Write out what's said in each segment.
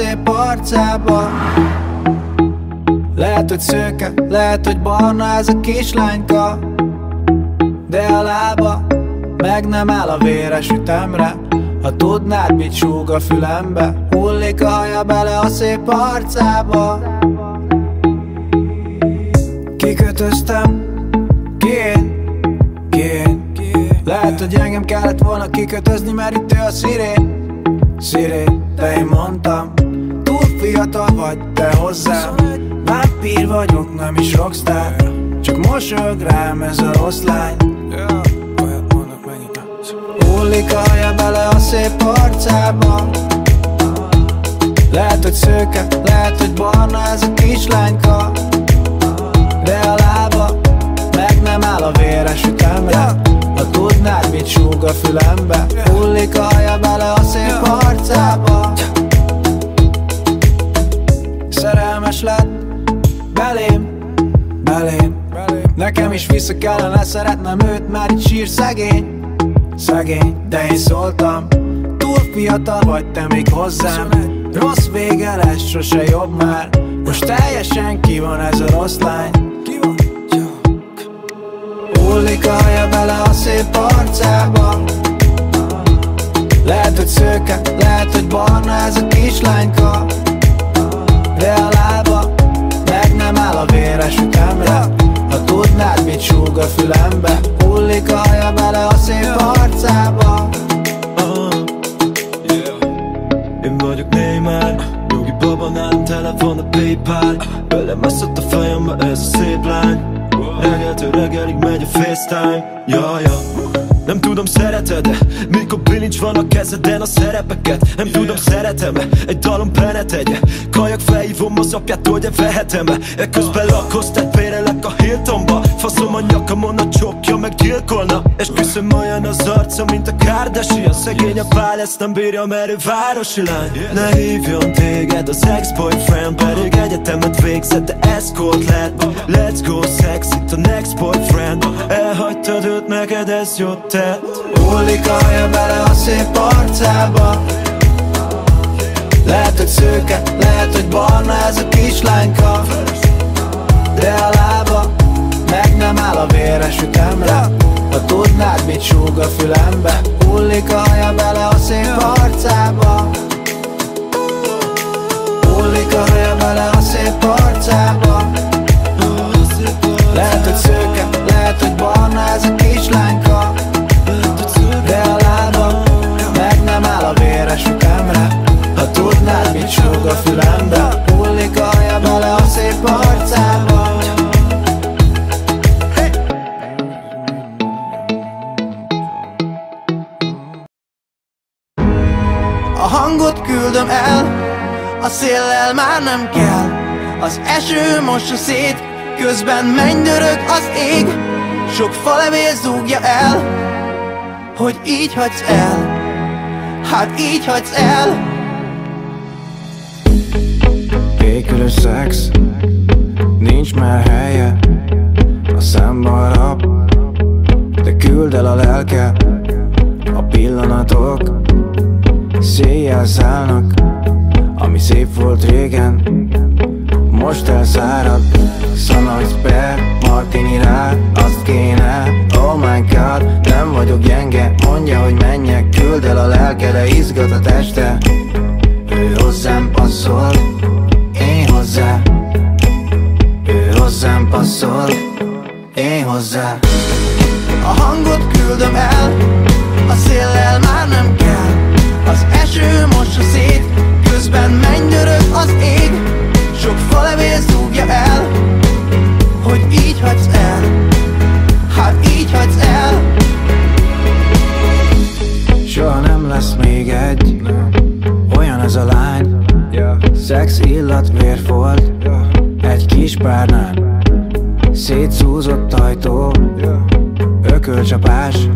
szép arcába. Lehet, hogy szőke, lehet, hogy barna ez a kislányka. De a lába meg nem áll a véres ütemre. Ha tudnád, mit súg a fülembe Hullik a haja bele a szép arcába. Kikötöztem, kén, kén Lehet, hogy engem kellett volna kikötözni, mert itt ő a szirén. Szirén, de én mondtam fiatal vagy te hozzám Vámpír vagyok, nem is rockstar. Csak mosolyog rám ez a rossz lány. Hullik a haja bele a szép arcába. Lehet, hogy szőke, lehet, hogy barna ez a kislányka. De a lába meg nem áll a véres ütemre Ha tudnád, mit súg a fülembe. Hullik a haja bele a szép arcába Szerelmes lett belém, belém. Nekem is vissza kellene szeretnem őt, mert itt sír szegény. Szegény, de én szóltam. Túl fiatal vagy te még hozzám. Rossz vége lesz, sose jobb már. Most teljesen ki van ez a rossz lány. Hullik a haja bele a szép arcába. Lehet, hogy szőke, lehet, hogy barna ez a kislányka. De a áll a véres ütemre. Ha tudnád, mit súg a fülembe Hullik a haja bele a szép arcába. Én vagyok Neymar Jogi baba nálam telefon a Paypal. Belemászott a fejembe ez a szép lány. Reggeltől reggelig megy a FaceTime. Ja, ja nem tudom szereted-e Mikor bilincs van a kezeden a szerepeket? Nem tudom szeretem-e Egy dalom benne tegye Kajak felhívom az apjától, de vehetem-e Ekközben lakoztát bérelek a Hiltonba Faszom a nyakamon a csokja meg gyilkolna. És küszöm olyan az arca, mint a Kardashian. Szegény a pál, ezt nem bírja, mert ő városi lány. Ne hívjon téged az ex-boyfriend Pedig egyetemet végzett, de escort lett. Let's go sex, itt a next boyfriend. Elhagytad őt, neked ez jót tett. Hullik a haja bele a szép arcába. Lehet, hogy szőke, lehet, hogy barna ez a kislányka De a lába meg nem áll a véres ütemre. Ha tudnád, mit súg a fülembe Hullik a haja bele a szép arcába. Hullik a haja bele a szép arcába mossa szét Közben mennydörög az ég. Sok falevél zúgja el Hogy így hagysz el. Hát így hagysz el. Békülös szex Nincs már helye A számban rab De küld el a lelke A pillanatok Széjjel szállnak Ami szép volt régen Most elszárad Szanadsz be Martini rá Azt kéne. Oh my god Nem vagyok gyenge Mondja, hogy menjek. Küld el a lelke De izgat a teste. Ő hozzám passzol Én hozzá. Ő hozzám passzol Én hozzá. A hangot küldöm el A széllel már nem kell. Az eső mossa szét Közben mennydörög az ég Sok falevél zúgja el Hogy így hagysz el. Hát így hagysz el. Soha nem lesz még egy. Olyan ez a lány. Szex illat vérfolt. Egy kis párnán. Szétszúzott ajtó. Ökölcsapás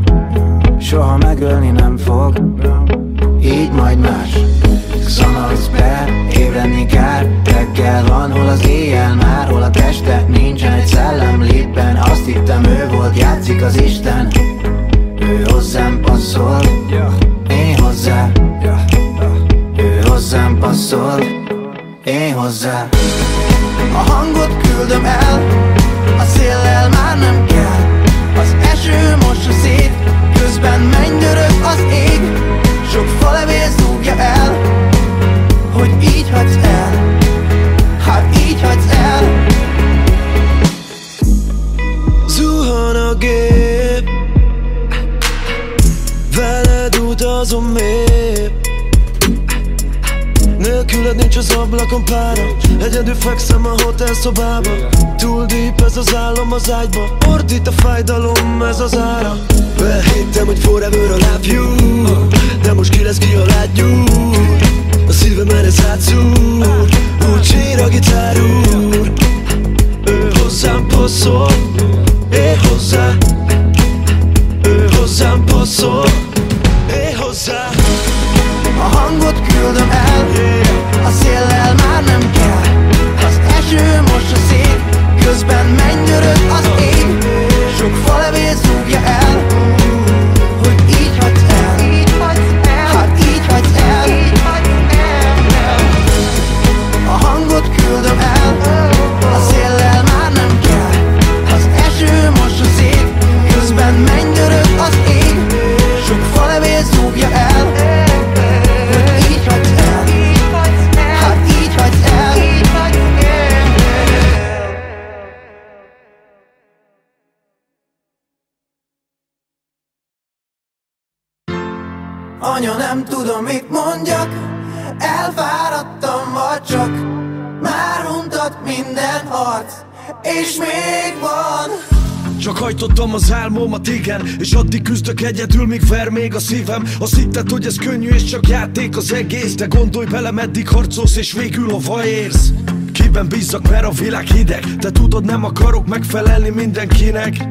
Hajtottam az álmomat, igen És addig küzdök egyedül, míg ver még a szívem. Azt hitted, hogy ez könnyű és csak játék az egész De gondolj bele, meddig harcolsz és végül hova érsz. Kiben bízzak, mert a világ hideg. Te tudod, nem akarok megfelelni mindenkinek.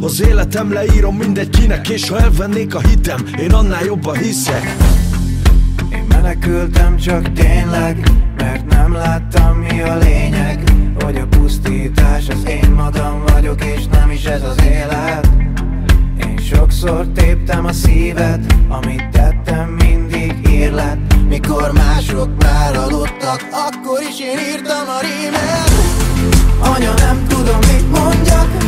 Az életem leírom mindegykinek És ha elvennék a hitem, én annál jobban hiszek. Én menekültem csak tényleg Mert nem láttam mi a lényeg Hogy a pusztítás az én magam vagyok És nem is ez az élet. Én sokszor téptem a szívet Amit tettem mindig ír lett Mikor mások már aludtak Akkor is én írtam a rímet. Anya nem tudom mit mondjak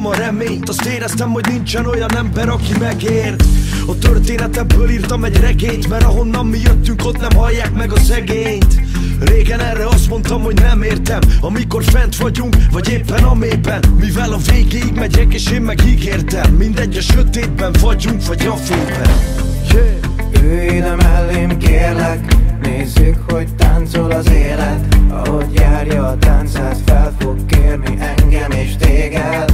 elhagytam a reményt Azt éreztem, hogy nincsen olyan ember, aki megért. A történetemből írtam egy regényt Mert ahonnan mi jöttünk, ott nem hallják meg a szegényt. Régen erre azt mondtam, hogy nem értem Amikor fent vagyunk, vagy éppen a mélyben. Mivel a végéig megyek, és én meg ígértem Mindegy, a sötétben vagyunk, vagy a fényben. Yeah. Ülj ide mellém kérlek Nézzük, hogy táncol az élet. Ahogy járja a táncát Fel fog kérni engem és téged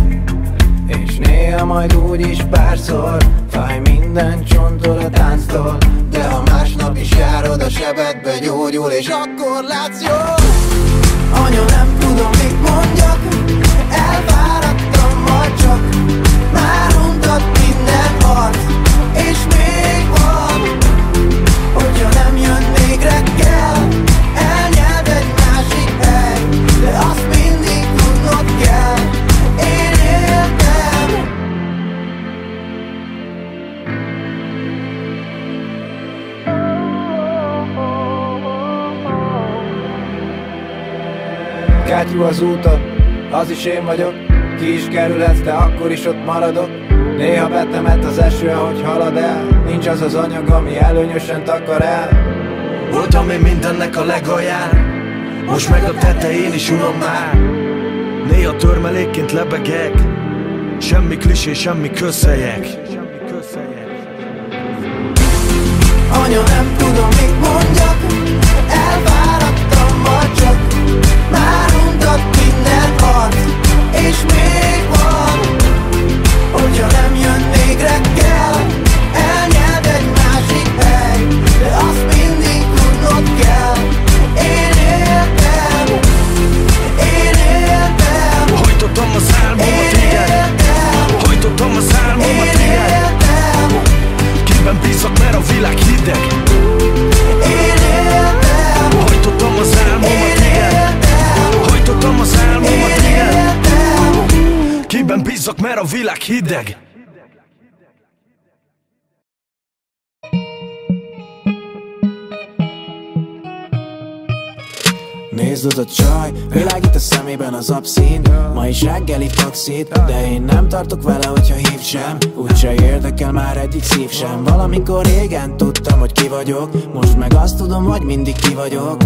És néha majd úgy is párszor Fáj minden csontod a tánctól De ha másnap is járod a sebedbe Gyógyul és akkor látsz jól. Anya nem tudom mit mondjak Elfáradtam vagy csak Már untat minden harc És még van Kátyú az úton, az is én vagyok. Ki is kerülhetsz, de akkor is ott maradok. Néha betemet az eső, ahogy halad el. Nincs az az anyag, ami előnyösen takar el. Voltam én mindennek a legalján. Most meg a tetején is unom már. Néha törmelékként lebegek. Semmi klisé, semmi közhelyek. Anya, nem tudom, mit mondjak És még van Hogyha nem jön még reggel. Elnyelt egy másik hely De azt mindig tudnod kell. Én éltem Én éltem. Hajtottam az álmomat, igen Hajtottam az álmomat, igen Kiben bízok, mert a világ hideg világ hideg. Nézd az a csaj, világít a szemében az abszín Ma is reggeli taxit, de én nem tartok vele, hogyha hív sem. Úgyse érdekel már egyik szív sem. Valamikor régen tudtam, hogy ki vagyok. Most meg azt tudom, hogy mindig ki vagyok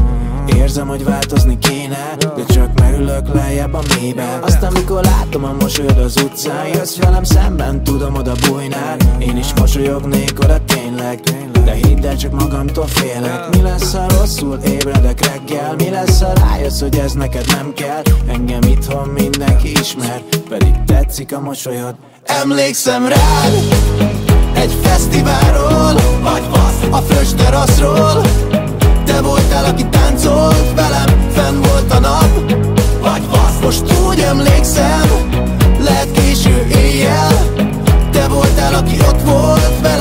Érzem, hogy változni kéne De csak merülök lejjebb a mélybe. Aztán mikor látom a mosolyod az utcán Jössz velem szemben, tudom oda bújnál. Én is mosolyognék oda tényleg De hidd el, csak magamtól félek. Mi lesz, ha rosszul ébredek reggel? Mi lesz, ha rájössz, hogy ez neked nem kell? Engem itthon mindenki ismer Pedig tetszik a mosolyod. Emlékszem rád Egy fesztiválról Vagy A frös teraszról te voltál, aki táncolt velem Fenn volt a nap. Vagy vasz Most úgy emlékszem Lehet késő éjjel. Te voltál, aki ott volt velem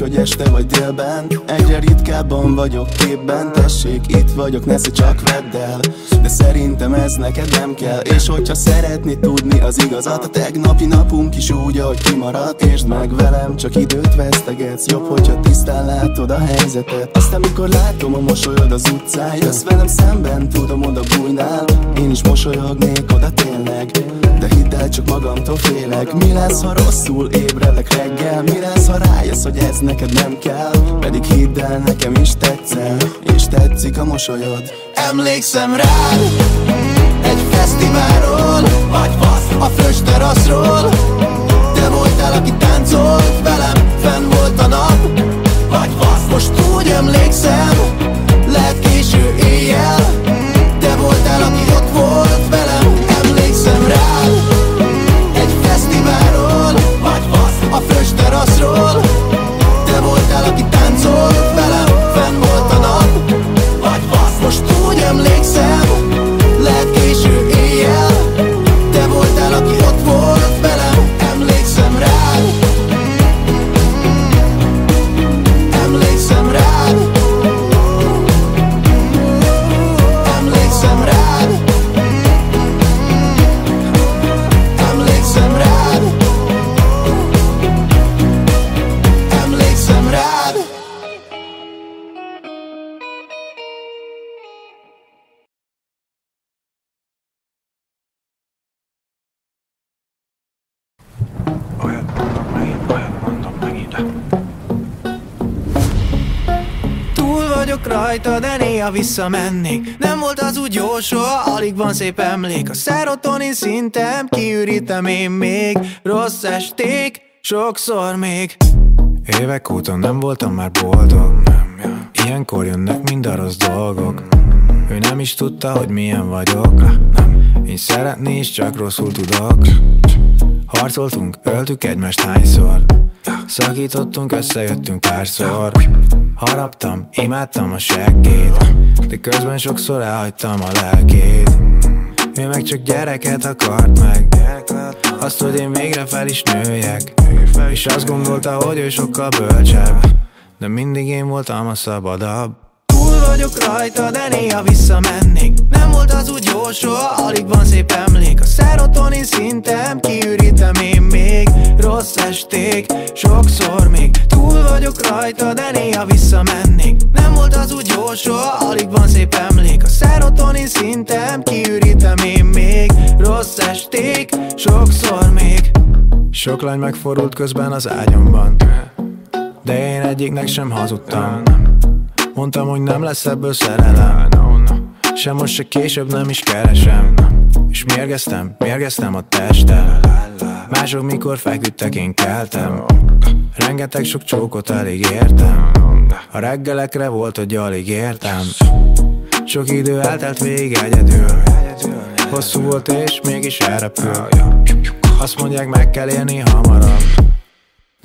mindegy, hogy este vagy délben. Egyre ritkábban vagyok képben. Tessék, itt vagyok, nesze csak vedd el. De szerintem ez neked nem kell. És hogyha szeretnéd tudni az igazat A tegnapi napunk is úgy, ahogy kimaradt. Értsd meg velem, csak időt vesztegetsz. Jobb, hogyha tisztán látod a helyzetet. Aztán mikor látom a mosolyod az utcán Jössz velem szemben, tudom oda bújnál. Én is mosolyognék oda tényleg De hidd el, csak magamtól félek. Mi lesz, ha rosszul ébredek reggel? Mi lesz, ha rájössz, hogy ez neked nem kell Pedig hidd el, nekem is tetszel És tetszik a mosolyod. Emlékszem rád Egy fesztiválról Vagy vasz A frös teraszról Te voltál, aki táncolt velem Fenn volt a nap Vagy vasz Most úgy emlékszem néha visszamennék. Nem volt az úgy jó soha, alig van szép emlék. A szerotonin szintem kiürítem én még. Rossz esték, sokszor még. Évek óta nem voltam már boldog. Ilyenkor jönnek mind a rossz dolgok. Ő nem is tudta, hogy milyen vagyok. Nem. Én szeretni is csak rosszul tudok. Harcoltunk, öltük egymást hányszor Szakítottunk, összejöttünk párszor. Haraptam, imádtam a seggét De közben sokszor elhagytam a lelkét. Ő meg csak gyereket akart meg. Azt, hogy én végre fel is nőjek. És azt gondolta, hogy ő sokkal bölcsebb. De mindig én voltam a szabadabb Túl vagyok rajta, de néha visszamennék. Nem volt az úgy jó soha, alig van szép emlék. A szerotonin szintem kiürítem én még. Rossz esték, sokszor még. Túl vagyok rajta, de néha visszamennék. Nem volt az úgy jó soha, alig van szép emlék. A szerotonin szintem kiürítem én még. Rossz esték, sokszor még. Sok lány megfordult közben az ágyamban De én egyiknek sem hazudtam Mondtam, hogy nem lesz ebből szerelem. Sem most, se később nem is keresem. És mérgeztem, mérgeztem a testem Mások mikor feküdtek, én keltem. Rengeteg sok csókot elég értem. A reggelekre volt, hogy alig értem. Sok idő eltelt végig egyedül. Hosszú volt és mégis elrepül. Azt mondják meg kell élni hamarabb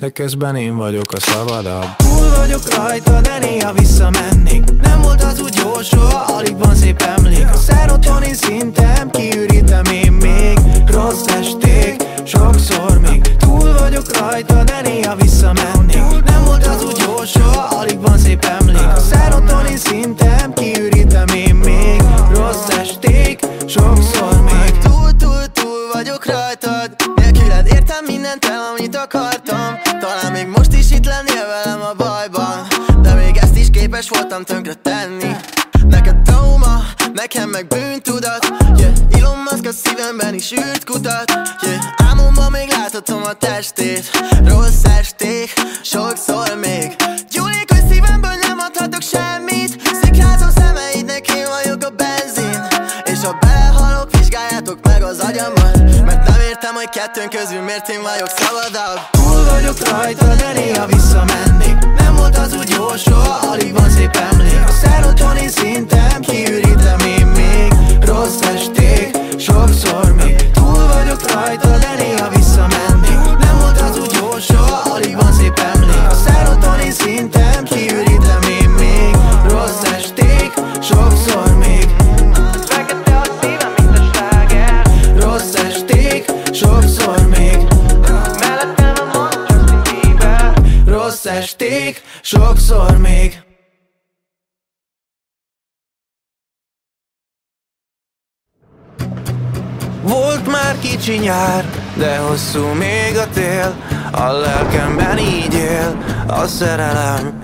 de közben én vagyok a szabadabb. Túl vagyok rajta, de néha visszamennék. Nem volt az úgy jó soha, alig van szép emlék. A szerotonin szintem kiürítem én még. Rossz esték, sokszor még. Túl vagyok rajta, de néha visszamennék voltam tönkre tenni. Neked trauma, nekem meg bűntudat. Yeah. Elon Musk a szívemben is űrt kutat. Yeah. Álmomban még láthatom a testét. Rossz esték, sokszor még. Gyúlik, hogy szívemből nem adhatok semmit. Szikrázó szemeidnek én vagyok a benzin. És ha belehalok, vizsgáljátok meg az agyamat Mert nem értem, hogy kettőnk közül miért én vagyok szabadabb. Túl vagyok rajta, de néha visszamennék. Nem volt az úgy jó soha, kicsi nyár, de hosszú még a tél A lelkemben így él a szerelem.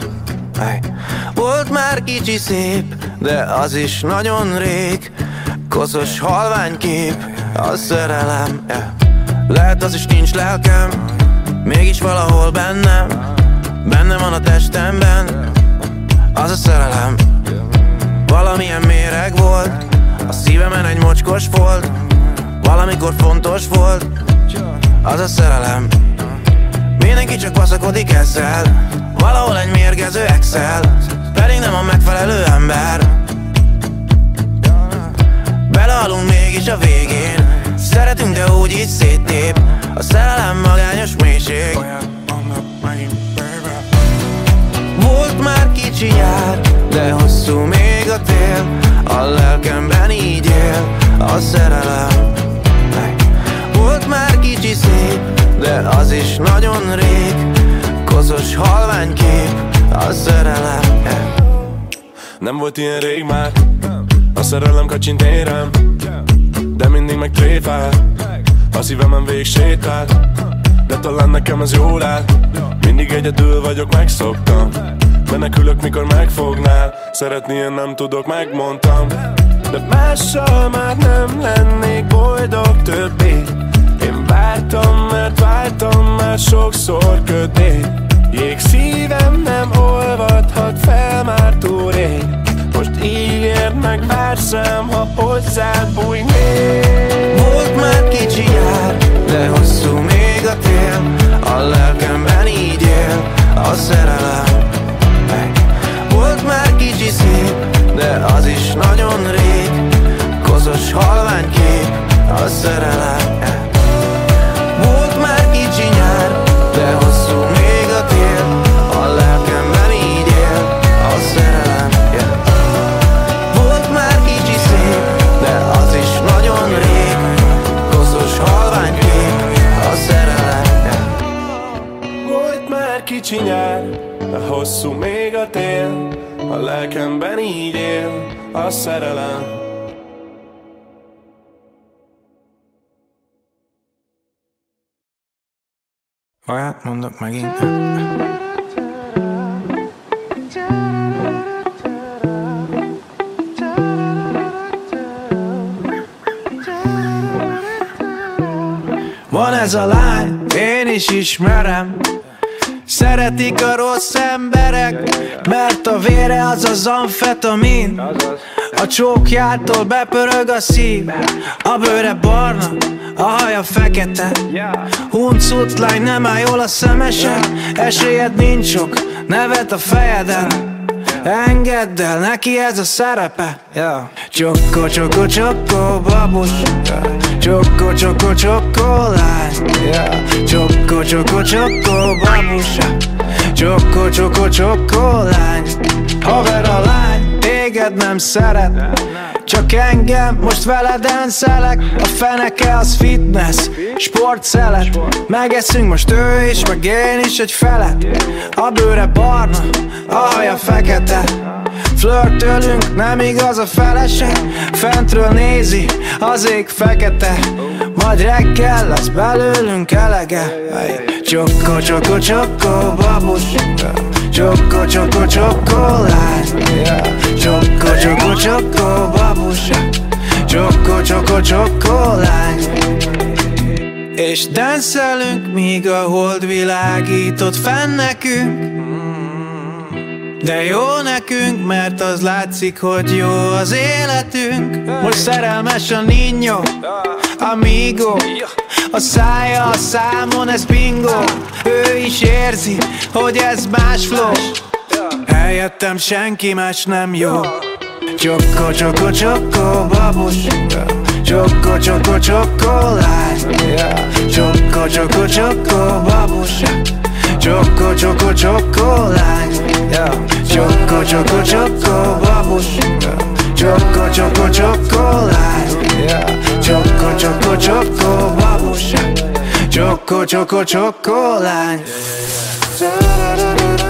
Volt már kicsi szép, de az is nagyon rég. Koszos halvány kép, a szerelem yeah. Lehet az is nincs lelkem, mégis valahol bennem. Benne van a testemben, az a szerelem. Valamilyen méreg volt, a szívemen egy mocskos volt Valamikor fontos volt, az a szerelem. Mindenki csak baszakodik ezzel. Valahol egy mérgező Excel Pedig nem a megfelelő ember. Belehalunk mégis a végén. Szeretünk, de úgy így széttép. A szerelem magányos mélység. Volt már kicsi nyár, de hosszú még a tél. A lelkemben így él a szerelem Már kicsi szép, de az is nagyon rég. Koszos halvány kép, a szerelem. Nem volt ilyen rég már A szerelem kacsint én rám De mindig meg tréfál. A szívemen végig sétál De talán nekem ez jól áll. Mindig egyedül vagyok, megszoktam. Menekülök, mikor megfognál. Szeretni én nem tudok, megmondtam. De mással már nem lennék boldog többé vártam, mert vártam már sokszor kötét Jég szívem nem olvadhat fel már túl rég. Most ígérd meg, vársz rám, ha hozzád bújnék Volt már kicsi jár, de hosszú még a tél. A lelkemben így él a szerelem. Volt már kicsi szép, de az is nagyon rég. Koszos halvány kép, a szerelem lelkemben így él a szerelem. Olyat mondok megint. Van ez a lány, én is ismerem Szeretik a rossz emberek Mert a vére az az amfetamin. A csókjától bepörög a szív A bőre barna, a haja fekete. Huncut lány, nem áll jól a szemesen Esélyed nincs sok, nevet a fejeden Engedd el, neki ez a szerepe. Yeah. Csokko, csokko, csokko, babus. Csokko, csokko, csokko, lány. Yeah. Csokko, csokko, csokko, babus. Csokko, csokko, csokko, lány. Haver a lány, téged nem szeret Csak engem, most veled enszelek. A feneke az fitness, sportszelet Megeszünk most ő is, meg én is egy felet. A bőre barna, a haja fekete. Flörtölünk, nem igaz a feleség. Fentről nézi, az ég fekete. Majd reggel lesz belőlünk elege. Hey. Csokko, csokko, csokko, babus. Csokko, csokko, csokko, lány csoko csoko babusa. Csoko csoko csoko lány. És tenszelünk, míg a hold világított fenn nekünk. De jó nekünk, mert az látszik, hogy jó az életünk. Most szerelmes a ninyó, amigo. A szája a számon, ez bingo. Ő is érzi, hogy ez más flow. Helyettem senki más nem jó. Csokko, csokko, csokko, babus. Csokko, csokko, csokko, lány. Csokko, csokko, csokko, babus. Csokko, csokko, csokko, lány. Csokko, csokko, csokko, babus. Csokko, csokko, csokko, lány. Csokko, csokko, csokko, babus. Csokko, csokko, csokko, lány. Olyat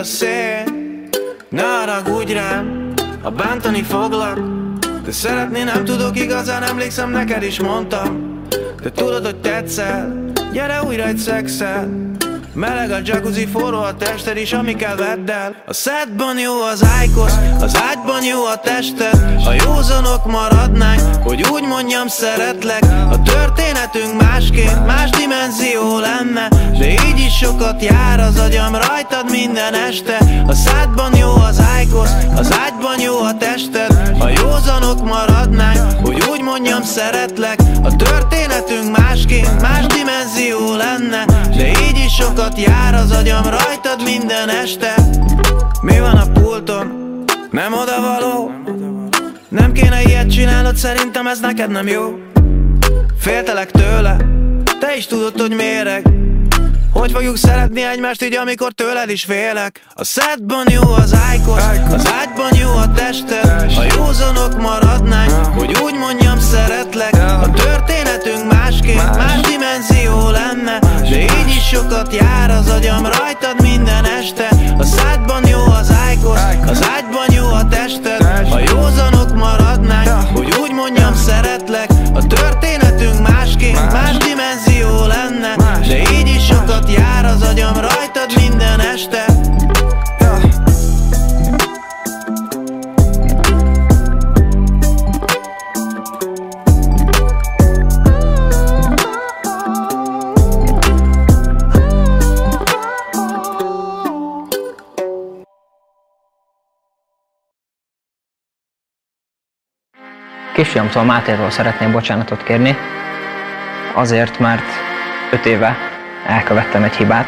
a szél. Ne haragudj rám, ha bántani foglak. De szeretni nem tudok, igazán emlékszem, neked is mondtam. De tudod, hogy tetszel, gyere újra egy szexel Meleg a jacuzzi, forró a tested is, ami kell vedd el. A szedban jó az ájkosz, az ágyban jó a tested. A józanok maradnánk, hogy úgy mondjam szeretlek. A történetünk másként, más dimenzió lenne De így is sokat jár az agyam rajtad minden este. A szádban jó az ájkosz, az ágyban jó a tested. A józanok maradnánk, hogy úgy mondjam szeretlek. A történetünk másként, más dimenzió lenne De így is sokat jár az agyam rajtad minden este. Mi van a pulton? Nem odavaló. Nem kéne ilyet csinálnod, szerintem ez neked nem jó. Féltelek tőle, te is tudod, hogy méreg hogy fogjuk szeretni egymást így, amikor tőled is félek? A szedban jó az ájkosz, az ágyban jó a tested A józanok maradnánk, hogy úgy mondjam szeretlek. A történetünk másként, más. dimenzió lenne De így is sokat jár az agyam rajtad minden este. A szádban jó az ájkosz, az ágyban jó a tested. A józanok maradnánk, hogy úgy mondjam szeretlek sokat jár az agyam rajtad minden este. Kisfiamtól Mátéról szeretném bocsánatot kérni, azért, mert öt éve elkövettem egy hibát.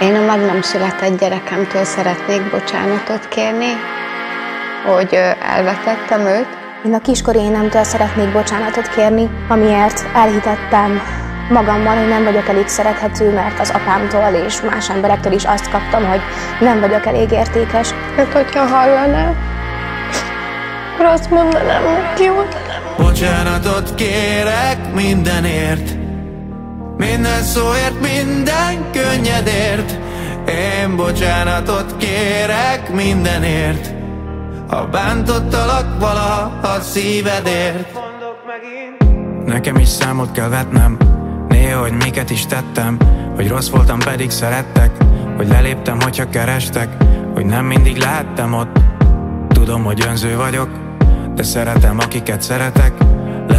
Én a meg nem született gyerekemtől szeretnék bocsánatot kérni, hogy elvetettem őt. Én a kiskori énemtől szeretnék bocsánatot kérni, amiért elhitettem magamban, hogy nem vagyok elég szerethető, mert az apámtól és más emberektől is azt kaptam, hogy nem vagyok elég értékes. Hát, hogyha hallaná, akkor azt mondanám, hogy jó, de nem. Bocsánatot kérek mindenért Minden szóért, minden könnyedért. Én bocsánatot kérek mindenért. Ha bántottalak valaha a szívedért. Nekem is számot kell vetnem. Néha, hogy miket is tettem. Hogy rossz voltam, pedig szerettek. Hogy leléptem, hogyha kerestek. Hogy nem mindig lehettem ott. Tudom, hogy önző vagyok De szeretem, akiket szeretek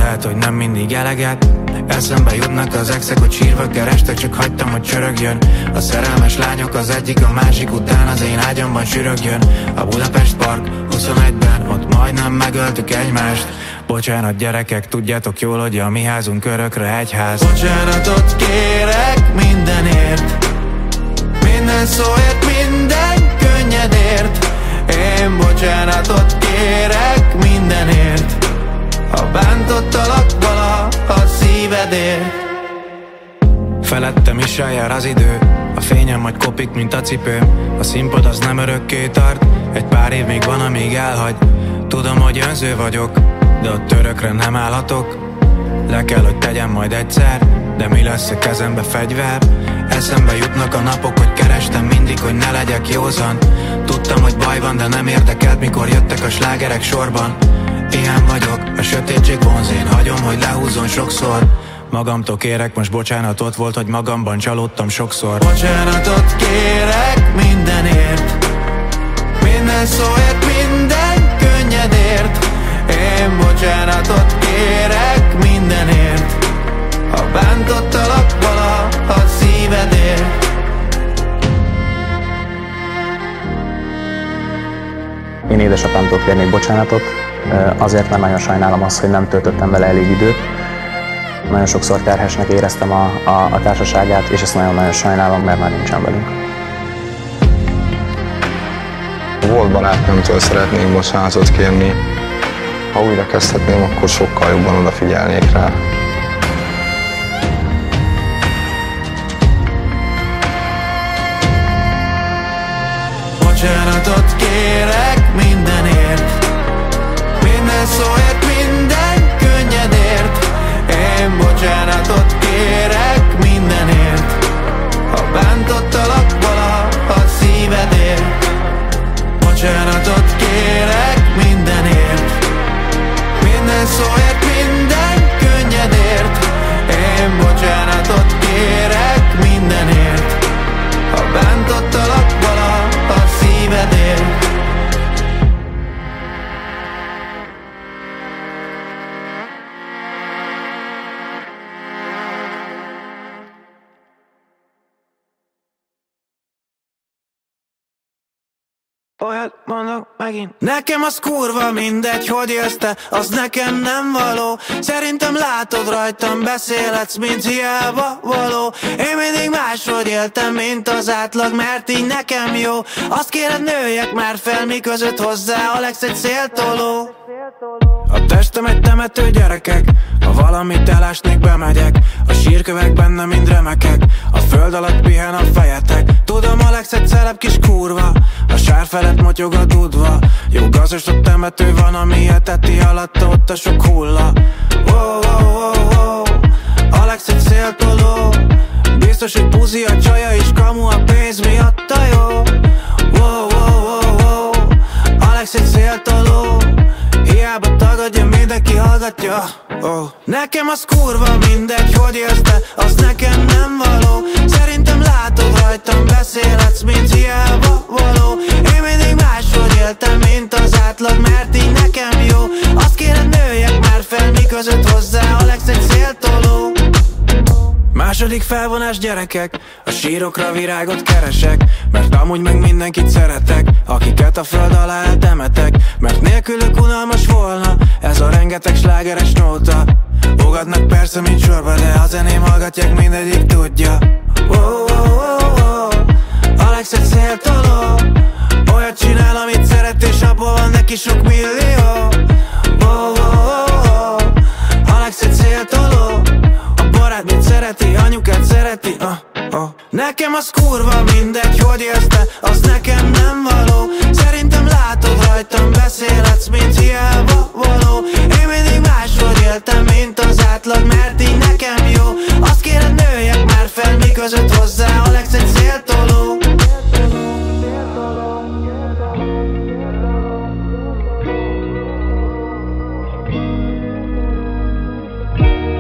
Lehet, hogy nem mindig eleget. Eszembe jutnak az exek, hogy sírva kerestek Csak hagytam, hogy csörögjön. A szerelmes lányok az egyik, a másik után Az én ágyamban sürögjön. A Budapest Park 21-ben Ott majdnem megöltük egymást. Bocsánat gyerekek, tudjátok jól, hogy a mi házunk örökre egy ház Bocsánatot kérek mindenért. Minden szóért, minden könnyedért. Én bocsánatot kérek mindenért Ha bántottalak valaha a szívedért. Felettem is eljár az idő A fényem majd kopik, mint a cipő. A színpad az nem örökké tart Egy pár év még van, amíg elhagy. Tudom, hogy önző vagyok De ott törökre nem állhatok. Le kell, hogy tegyem majd egyszer De mi lesz a kezembe fegyver Eszembe jutnak a napok, hogy kerestem mindig, hogy ne legyek józan. Tudtam, hogy baj van, de nem érdekelt, mikor jöttek a slágerek sorban Ilyen vagyok, a sötétség vonz, én hagyom, hogy lehúzzon sokszor. Magamtól kérek most bocsánatot volt, hogy magamban csalódtam sokszor. Bocsánatot kérek mindenért. Minden szóért, minden könnyedért. Én bocsánatot kérek mindenért. Ha bántottalak valaha a szívedért. Én édesapámtól kérnék bocsánatot, azért mert nagyon sajnálom azt, hogy nem töltöttem vele elég időt. Nagyon sokszor terhesnek éreztem a, a, a társaságát, és ezt nagyon-nagyon sajnálom, mert már nincsen velünk. Volt barátnőmtől szeretnék bocsánatot kérni. Ha újra kezdhetném, akkor sokkal jobban odafigyelnék rá. Bocsánatot kérek Szóért, minden könnyedért. Én bocsánatot kérek mindenért. Ha bántottalak valaha a szívedért. Bocsánatot Olyat mondok megint. Nekem az kurva mindegy, hogy élsz te Az nekem nem való. Szerintem látod rajtam Beszélhetsz, mint hiába való. Én mindig máshogy éltem, mint az átlag Mert így nekem jó. Azt kéred nőjek már fel, miközött hozzá Alex egy széltoló. A testem egy temető gyerekek Ha valamit elásnék, bemegyek. A sírkövek benne mind remekek A föld alatt pihen a fejetek. Tudom, Alex egy szelep kis kurva A sár felett motyog a dudva. Jó gazos a temető van, ami eteti alatt ott a sok hulla. Wow, wow, wow, wow. Alex egy széltoló. Biztos, hogy puzi a csaja is kamu a pénz miatt a jó. Wow, wow, wow, wow. Alex egy széltoló Tagadja, mindenki hallgatja oh. Nekem az kurva mindegy, hogy élsz te Az nekem nem való. Szerintem látod rajtam, beszélhetsz, mint hiába való. Én mindig máshogy éltem, mint az átlag Mert így nekem jó. Azt kéred nőjek már fel, miközött hozzá Alex egy széltoló Második felvonás gyerekek. A sírokra virágot keresek Mert amúgy meg mindenkit szeretek Akiket a föld alá eltemetek Mert nélkülük unalmas volna Ez a rengeteg slágeres nóta. Fogadnak persze, mint sorba De a zeném hallgatják, mindegyik tudja. Wow, wow, wow, wow. Alex egy széltoló Olyat csinál, amit szeret És abból van neki sok millió szereti uh, uh. Nekem az kurva mindegy, hogy élsz te Az nekem nem való. Szerintem látod rajtam, beszélhetsz, mint hiába való. Én mindig máshogy éltem, mint az átlag Mert így nekem jó. Azt kéred nőjek már fel, miközött hozzá Alex egy széltoló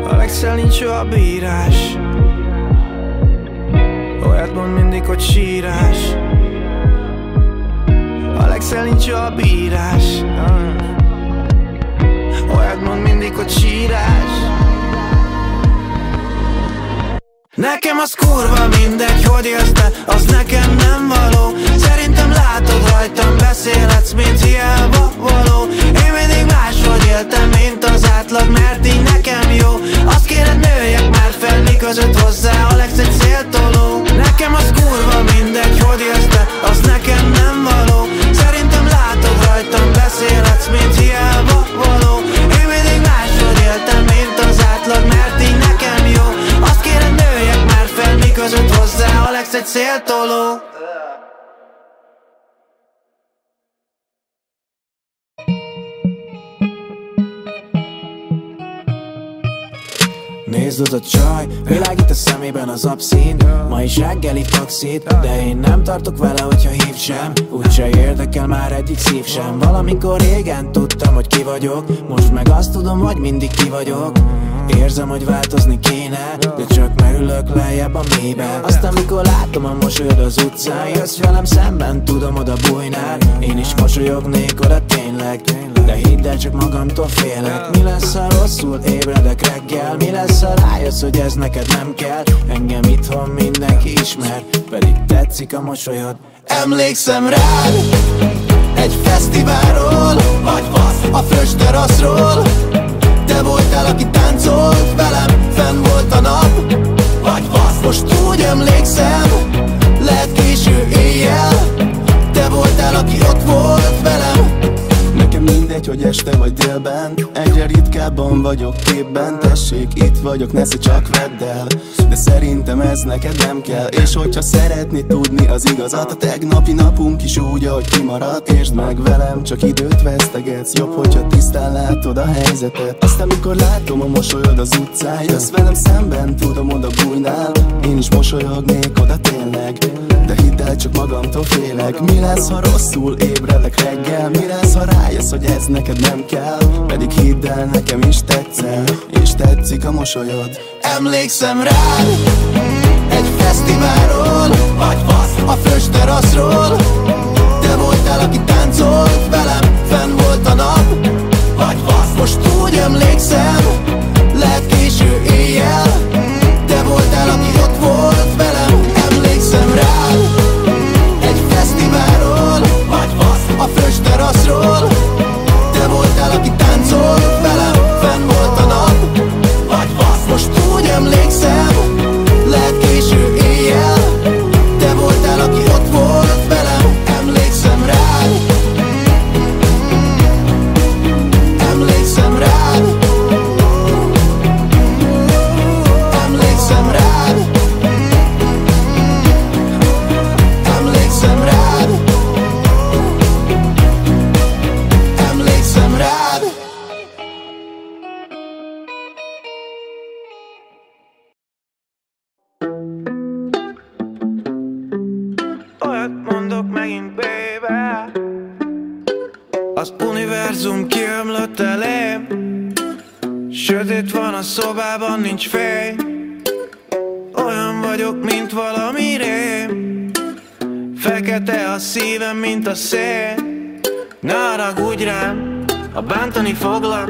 Alexel nincs a bírás Olyat mond mindig, hogy sírás. Alexel nincs a bírás. Ah. Olyat mond mindig, hogy sírás. Nekem az kurva mindegy, hogy élsz Az nekem nem való. Szerintem látod rajtam, beszélhetsz, mint hiába való. Én mindig máshogy éltem, mint az átlag Mert így nekem jó. Azt kéred nőjek már fel, miközött hozzá toló. Nézd a csaj, világít a szemében az abszín Ma is reggeli taxit, de én nem tartok vele, hogyha hív sem. Úgyse érdekel már egyik szív sem. Valamikor régen tudtam, hogy ki vagyok. Most meg azt tudom, hogy mindig ki vagyok Érzem, hogy változni kéne De csak merülök lejjebb a mélybe. Aztán mikor látom a mosolyod az utcán Jössz velem szemben, tudom oda bújnál. Én is mosolyognék oda tényleg De hidd el, csak magamtól félek. Mi lesz, ha rosszul ébredek reggel? Mi lesz, ha rájössz, hogy ez neked nem kell? Engem itthon mindenki ismer Pedig tetszik a mosolyod. Emlékszem rád Egy fesztiválról Vagy A frös teraszról Te voltál, aki táncolt velem Fenn volt a nap. Vagy vasz Most úgy emlékszem Lehet késő éjjel. Te voltál, aki ott volt velem Nekem mindegy, hogy este vagy délben. Egyre ritkábban vagyok képben. Tessék, itt vagyok, nesze csak vedd el. De szerintem ez neked nem kell. És hogyha szeretnéd tudni az igazat A tegnapi napunk is úgy, ahogy kimaradt. Értsd meg velem, csak időt vesztegetsz. Jobb, hogyha tisztán látod a helyzetet. Aztán mikor látom a mosolyod az utcán Jössz velem szemben, tudom oda bújnál. Én is mosolyognék oda tényleg De hidd el, csak magamtól félek. Mi lesz, ha rosszul ébredek reggel? Mi lesz, ha rájössz, hogy ez neked nem kell? Pedig hidd el, nekem is tetszel És tetszik a mosolyod. Emlékszem rád Egy fesztiválról Vagy vasz A frös teraszról Te voltál, aki táncolt velem Fenn volt a nap Vagy vasz Most úgy emlékszem Lehet késő éjjel. Te voltál, aki ott volt velem Emlékszem rád Fesztiválról Vagy vasz A frös teraszról? Te voltál, aki táncolt velem megint, baby. Az univerzum kiömlött elém. Sötét van a szobában, nincs fény. Olyan vagyok, mint valami rém. Fekete a szívem, mint a szél Ne haragudj rám, ha bántani foglak.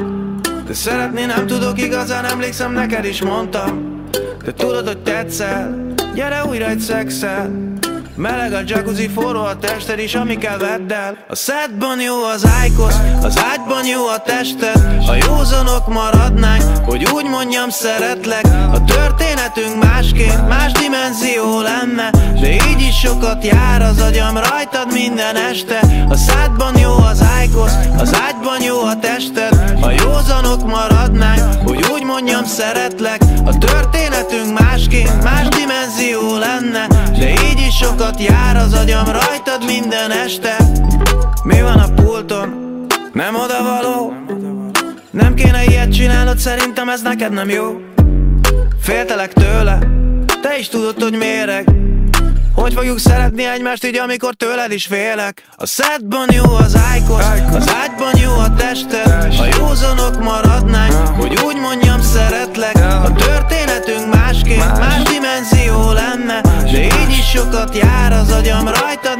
De szeretni nem tudok, igazán emlékszem, neked is mondtam. De tudod, hogy tetszel, gyere újra egy szexel Meleg a jacuzzi, forró a tested is, ami kell vedd el. A szedban jó az ájkosz, az ágyban jó a tested. Ha józanok maradnánk, hogy úgy mondjam szeretlek. A történetünk másként, más dimenzió lenne. De így is sokat jár az agyam rajtad minden este. A szádban jó az ájkosz, az ágyban jó a tested. Ha józanok maradnánk, hogy úgy mondjam szeretlek. A történetünk másként, más dimenzió lenne. De így is sokat jár az agyam rajtad minden este. Mi van a pulton? Nem odavaló? Nem kéne ilyet csinálnod, szerintem ez neked nem jó. Féltelek tőle, te is tudod, hogy méreg. Hogy fogjuk szeretni egymást így, amikor tőled is félek? A szedban jó az ájkosz, az ágyban jó a tested Ha józanok maradnánk, hogy úgy mondjam szeretlek sokat jár az agyam rajtad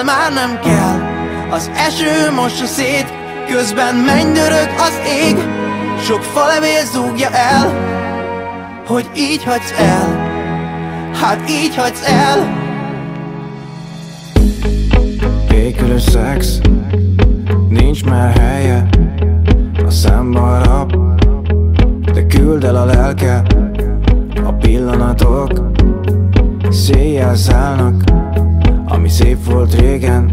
széllel már nem kell. Az eső mossa szét Közben mennydörög az ég. Sok falevél zúgja el Hogy így hagysz el. Hát így hagysz el. Békülő szex Nincs már helye. A számba rap De küld el a lelke. A pillanatok Széjjel szállnak Ami szép volt régen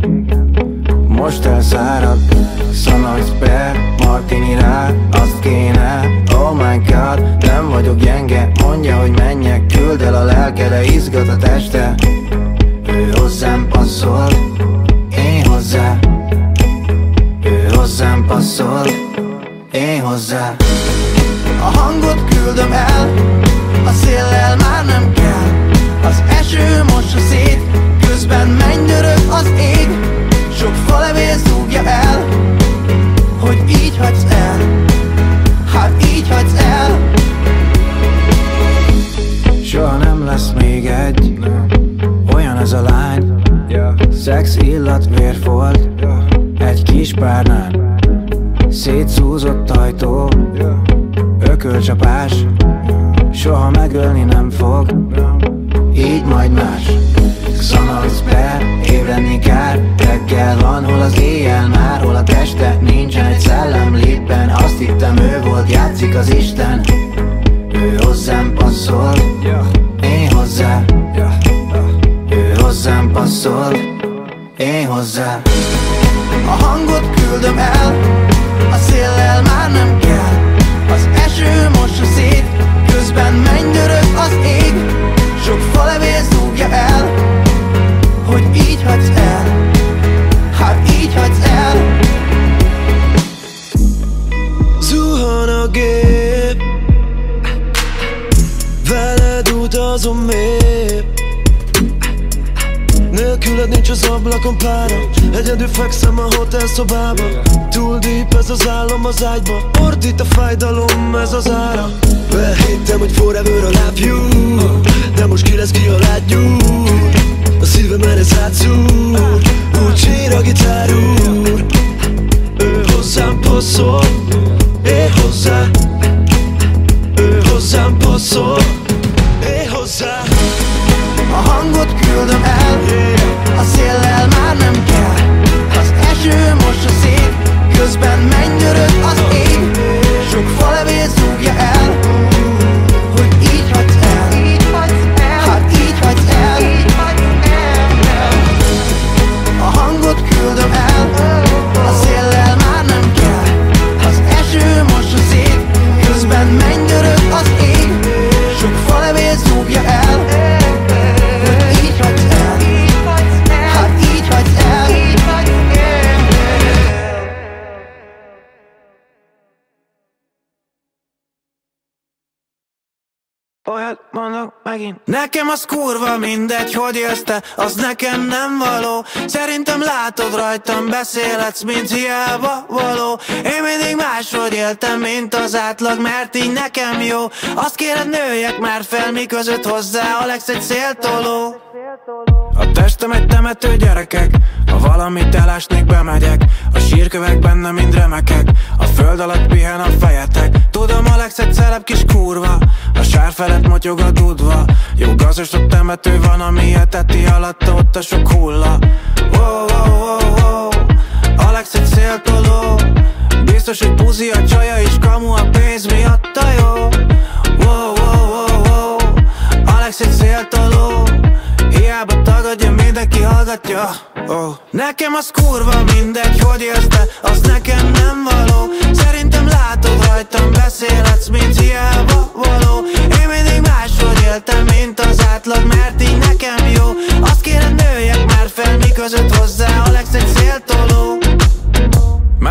Most elszárad. Szanagsz be Martini rá Azt kéne. Oh my god Nem vagyok gyenge. Mondja, hogy menjek Küld el a lelke De izgat a teste. Ő hozzám passzol Én hozzá. Ő hozzám passzol Én hozzá. A hangot küldöm el A széllel már nem kell. Az eső mossa szét Közben mennydörög az ég. Sok falevél zúgja el Hogy így hagysz el. Hát így hagysz el. Soha nem lesz még egy. Olyan ez a lány. Szex illat vérfolt. Egy kis párnán. Szétszúzott ajtó. Ökölcsapás. Soha megölni nem fog. Így majd más Szanalsz be, ébredni kár Reggel van, hol az éjjel már Hol a teste, nincsen egy szellem lippen Azt hittem ő volt, játszik az Isten. Ő hozzám passzol. Én hozzá. Ő hozzám passzol. Én hozzá. A hangot küldöm el A széllel már nem kell. Az eső mossa szét Közben mennydörög az ég hagysz el? Hát így hagysz el? Zuhan a gép. Veled utazom épp Nélküled nincs az ablakon pára. Egyedül fekszem a hotel szobába. Túl deep ez az álom az ágyba. Ordít a fájdalom, ez az ára. Behittem, hogy forever I love you. De most ki lesz ki a látgyúr A szívemen ez átszúr Úgy sír a gitár úr. Ő hozzám passzol Én hozzá. Ő hozzám passzol Én hozzá. A hangot küldöm el A széllel már nem kell. Az eső mossa szét Közben mennydörög az ég. Sok falevél zúgja el mondok megint. Nekem az kurva mindegy, hogy élsz te, az nekem nem való. Szerintem látod rajtam, beszélhetsz, mint hiába való. Én mindig máshogy éltem, mint az átlag, mert így nekem jó. Azt kéred nőjek már fel, mi között hozzá Alex egy széltoló. A testem egy temető gyerekek Ha valamit elásnék, bemegyek. A sírkövek benne mind remekek. A föld alatt pihen a fejetek. Tudom, Alex egy szelep kis kurva. A sár felett motyog a dudva. Jó gazos a temető van, ami eteti alatta ott a sok hulla. Wow, wow, wow, wow. Alex egy széltoló. Biztos, hogy puzi a csaja is kamu a pénz miatt a jó. Wow, wow, wow, wow. Alex egy széltoló. Hiába tagadja, mindenki hallgatja. Oh. Nekem az kurva mindegy, hogy élsz te Az nekem nem való. Szerintem látod rajtam, beszélhetsz, mint hiába való. Én mindig máshogy éltem, mint az átlag Mert így nekem jó. Azt kéred nőjek már fel, mi között hozzá Alex egy széltoló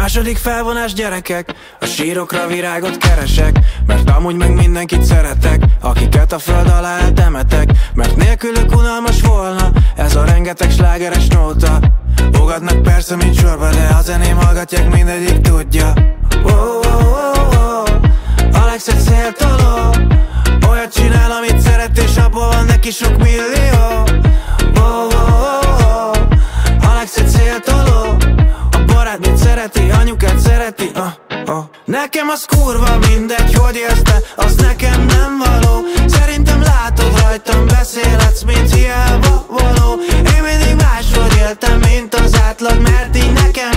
Második felvonás gyerekek A sírokra virágot keresek Mert amúgy meg mindenkit szeretek Akiket a föld alá eltemetek Mert nélkülük unalmas volna Ez a rengeteg slágeres nóta Fogadnak persze, mint sorba De a zeném hallgatják, mindegyik tudja wow, wow, wow, wow. Alex egy széltoló Olyat csinál, amit szeret És abból van neki sok millió Nekem az kurva mindegy, hogy érte, az nekem nem való. Szerintem látod rajtam, beszélhetsz, mint hiába való. Én mindig máshogy éltem, mint az átlag, mert így nekem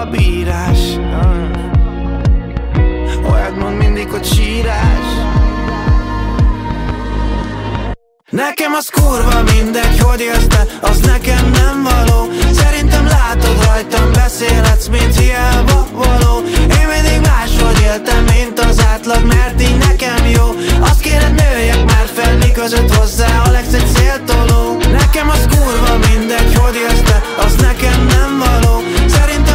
a bírás. Olyat mond mindig, hogy sírás. Nekem az kurva mindegy, hogy érte, az nekem nem való. Szerintem látod rajtam, beszélhetsz, mint hiába való. Én mindig máshogy éltem, mint az átlag, mert így nekem jó. Azt kéred nőjek már fel, miközött hozzá Alex egy céltoló. Nekem az kurva mindegy, hogy érte, az nekem nem való. Szerintem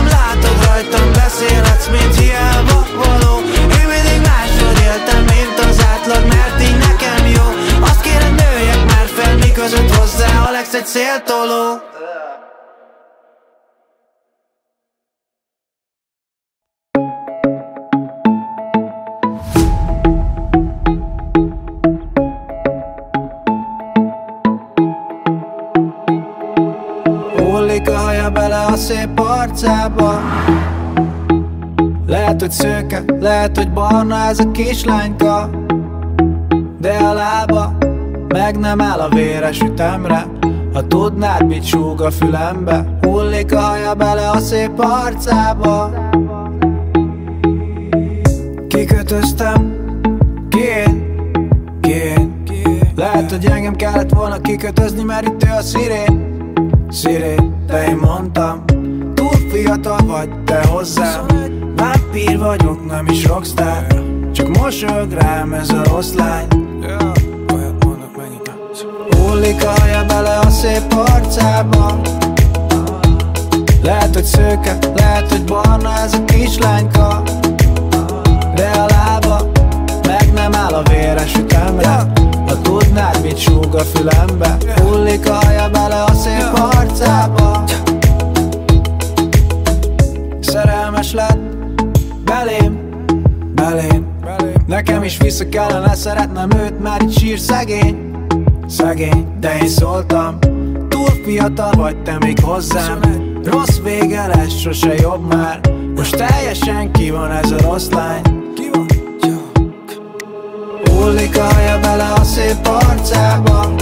rajtam, beszélhetsz, mint hiába való. Én mindig máshogy éltem, mint az átlag, mert így nekem jó. Azt kéred nőjek már fel, miközött hozzá Alex egy céltoló szép arcába. Lehet, hogy szőke, lehet, hogy barna ez a kislányka. De a lába meg nem áll a véres ütemre. Ha tudnád, mit súg a fülembe Hullik a haja bele a szép arcába. Kikötöztem, kén, kén Lehet, hogy engem kellett volna kikötözni, mert itt ő a szirén. Szirén, de én mondtam Túl fiatal vagy te hozzám Vámpír vagyok, nem is rockstar. Csak mosolyog rám ez a rossz lány. Hullik a haja bele a szép arcába. Lehet, hogy szőke, lehet, hogy barna ez a kislányka. De a lába meg nem áll a véres ütemre Ha tudnád, mit súg a fülembe Hullik a haja bele a szép arcába. Szerelmes lett belém, belém. Nekem is vissza kellene szeretnem őt, mert itt sír szegény Szegény, de én szóltam Túl fiatal vagy te még hozzám. Rossz vége lesz, sose jobb már. Most teljesen ki van ez a rossz lány. Hullik a bele a szép arcába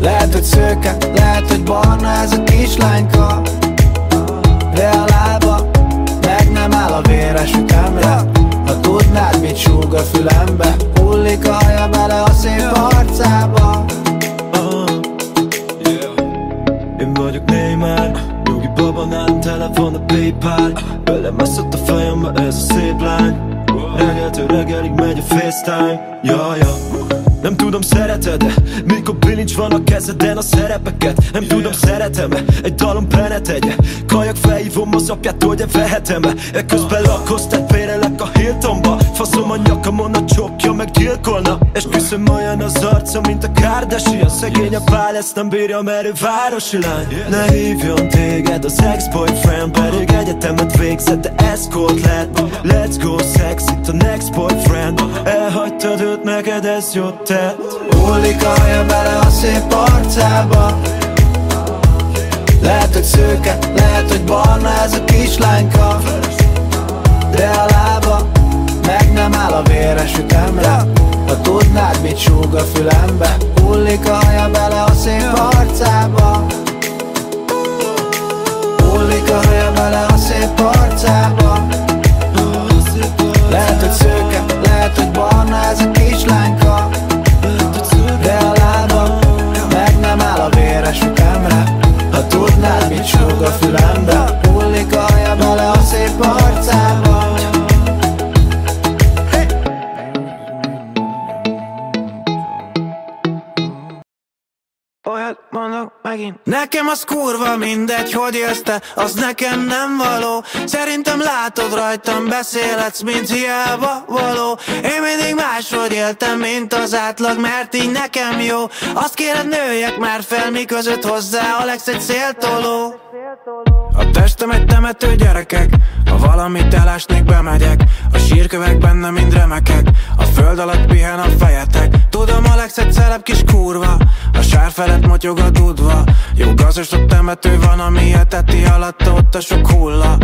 Lehet, hogy szőke, lehet, hogy barna ez a kislányka. De a lába meg nem áll a véres ütemre. Ha tudnád, mit súg a fülembe Hullik a haja bele a szép arcába tudom szeretem-e Egy dalom benne tegye. Kajak felhívom az apjától, de vehetem-e Ekközben lakhoz, tehát bérelek a Hiltonba Faszom a nyakamon a csokja, meg gyilkolna. És küszöm olyan az arca, mint a Kardashian Szegény a pál, ezt nem bírja, mert ő városi lány. Ne hívjon téged az ex-boyfriend Pedig egyetemet végzett, de escort lett. Let's go sex, itt a next boyfriend. Elhagytad őt, neked ez jót tett. Hullik a haja bele a szép arcába Lehet, hogy szőke, lehet, hogy barna ez a kislányka De a lába meg nem áll a véres ütemre. Ha tudnád, mit súg a fülembe Hullik a haja bele a szép arcába. Hullik a haja bele a szép arcába. Lehet, hogy szőke, lehet, hogy barna ez a kislányka De a lába meg nem áll a véres ütemre. Ha tudnád, mit súg Olyat mondok megint. Nekem az kurva mindegy, hogy élsz te Az nekem nem való. Szerintem látod rajtam Beszélhetsz, mint hiába való. Én mindig máshogy éltem, mint az átlag Mert így nekem jó. Azt kéred nőjek már fel, miközött hozzá Alex egy széltoló a testem egy temető gyerekek. Ha valamit elásnék bemegyek. A sírkövek benne mind remekek. A föld alatt pihen a fejetek. Tudom Alex egy szelep kis kurva. A sár felett motyog a dudva. Jó gazos a temető van Ami eteti alatt ott a sok hulla.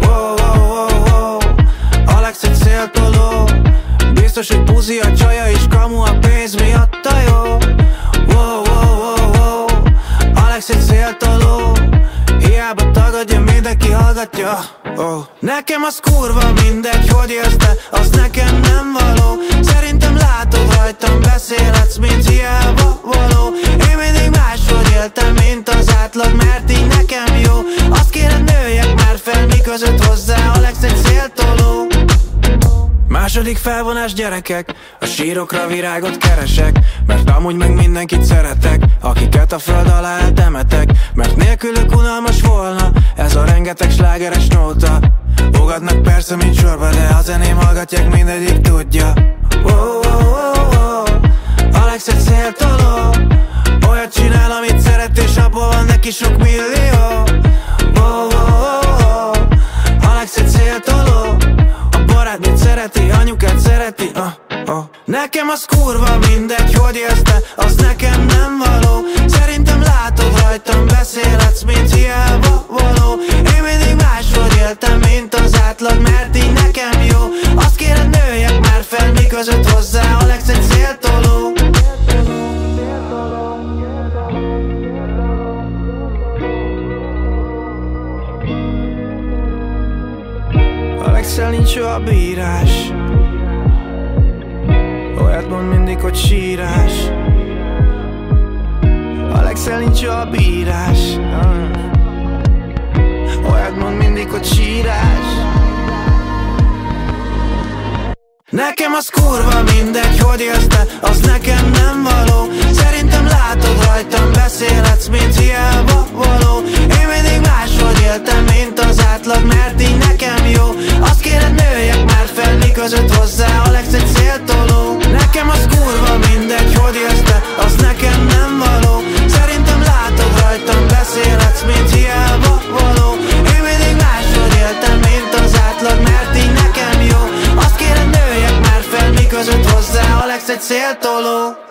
Wow, wow, wow, wow. Alex egy széltoló. Biztos, hogy puzi a csaja és kamu a pénz miatt a jó. Wow, wow, wow, wow. Alex egy széltoló Hiába tagadja, mindenki hallgatja. Oh. Nekem az kurva mindegy, hogy élsz Az nekem nem való. Szerintem látod rajtam, beszélhetsz, mint hiába való. Én mindig máshogy éltem, mint az átlag Mert így nekem jó. Azt kéred nőjek már fel, miközött hozzá Alex egy széltoló Második felvonás gyerekek A sírokra virágot keresek Mert amúgy meg mindenkit szeretek Akiket a föld alá eltemetek Mert nélkülük unalmas volna Ez a rengeteg slágeres nóta Fogadnak persze, mint sorba De a zeném hallgatják, mindegyik tudja oh, oh, oh, oh. Alex egy széltoló Olyat csinál, amit szeret És abból van neki sok millió Nekem az kurva mindegy, hogy élsz te Az nekem nem való. Szerintem látod rajtam, beszélhetsz, mint hiába való. Én mindig máshogy éltem, mint az átlag Mert így nekem jó. Azt kéred nőjek már fel, miközött hozzá Alex egy széltoló Alexel nincs a bírás Olyat mond mindig, hogy sírás. Alexel nincs a bírás. Olyat mond mindig, hogy sírás. Nekem az kurva mindegy, hogy élsz te Az nekem nem való látod rajtam Beszélhetsz, mint hiába való. Én mindig máshogy éltem, mint az átlag Mert így nekem jó. Azt kéred nőjek már fel, miközött hozzá Alex egy széltoló Nekem az kurva mindegy, hogy élsz te Az nekem nem való. Szerintem látod rajtam Beszélhetsz, mint hiába való. Én mindig máshogy éltem, mint az átlag Mert így nekem jó. Azt kéred nőjek már fel, miközött hozzá Alex egy széltoló